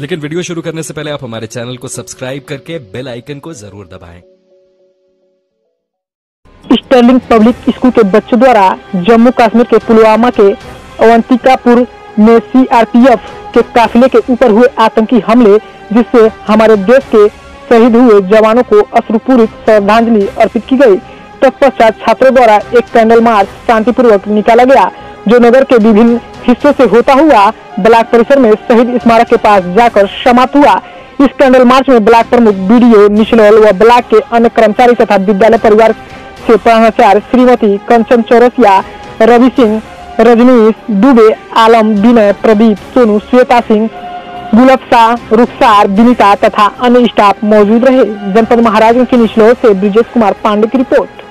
लेकिन वीडियो शुरू करने से पहले आप हमारे चैनल को सब्सक्राइब करके बेल आइकन को ज़रूर दबाएँ। स्टर्लिंग पब्लिक स्कूल के बच्चों द्वारा जम्मू कश्मीर के पुलवामा के अवंतिकापुर में सीआरपीएफ के काफिले के ऊपर हुए आतंकी हमले, जिससे हमारे देश के शहीद हुए जवानों को अश्रुपूरित श्रद्धांजलि अर्पित की गई। तत्पश्चात छात्रों द्वारा एक कैंडल मार्च शांतिपूर्वक निकाला गया, जो नगर के विभिन्न हिस्सों से होता हुआ ब्लॉक परिसर में शहीद स्मारक के पास जाकर समाप्त हुआ। इस कैंडल मार्च में ब्लॉक प्रमुख बीडीओ निचलोल व ब्लॉक के अन्य कर्मचारी तथा विद्यालय परिवार से प्राचार्य श्रीमती कंचन चौरसिया, रवि सिंह, रजनीश दुबे, आलम, विनय, प्रदीप, सोनू, श्वेता सिंह, गुलब रुखसार, विनीता तथा अन्य स्टाफ मौजूद रहे। जनपद महाराजगंज के निचलोर से ब्रिजेश कुमार पांडे की रिपोर्ट।